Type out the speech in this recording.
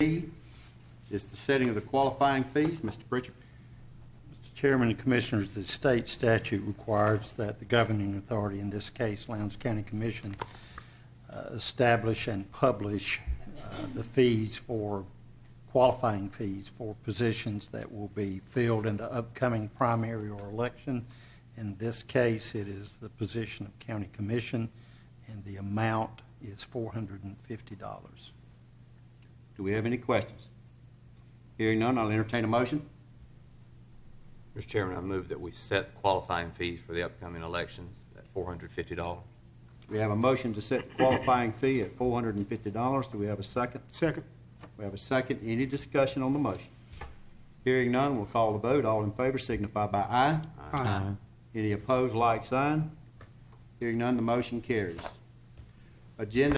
B is the setting of the qualifying fees. Mr. Pritchard. Mr. Chairman and Commissioners, the state statute requires that the governing authority, in this case Lowndes County Commission, uh, establish and publish uh, the fees for, qualifying fees for positions that will be filled in the upcoming primary or election. In this case, it is the position of county commission, and the amount is $450. Do we have any questions? Hearing none, I'll entertain a motion. Mr. Chairman, I move that we set qualifying fees for the upcoming elections at $450. We have a motion to set qualifying fee at $450. Do we have a second? Second. We have a second. Any discussion on the motion? Hearing none, we'll call the vote. All in favor signify by aye. Aye. Any opposed, like sign. Hearing none, the motion carries. Agenda